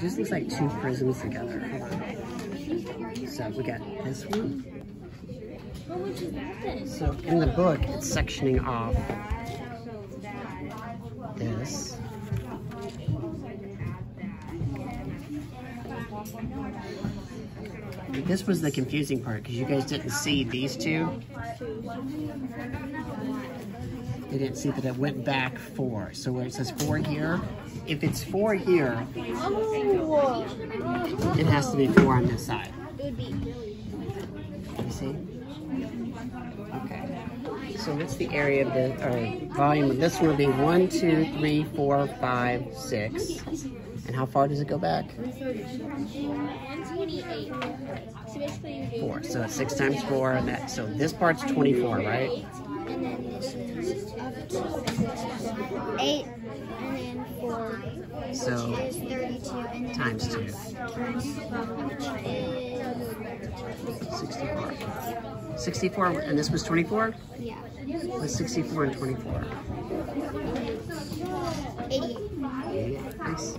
just looks like two prisms together. So we got this one. So in the book, it's sectioning off this. This was the confusing part because you guys didn't see these two. They didn't see that it went back four. So where it says four here, if it's four here, it has to be four on this side. You see? Okay. So what's the area of the or volume of this one? Will be one, two, three, four, five, six. And how far does it go back? Four. So six times four, that. So this part's twenty-four, right? And then this is eight, and then four, So is thirty-two, and then times two, times is sixty-four. Sixty-four, and this was twenty-four. yeah, What's sixty-four and twenty-four? eighty-eight. Nice.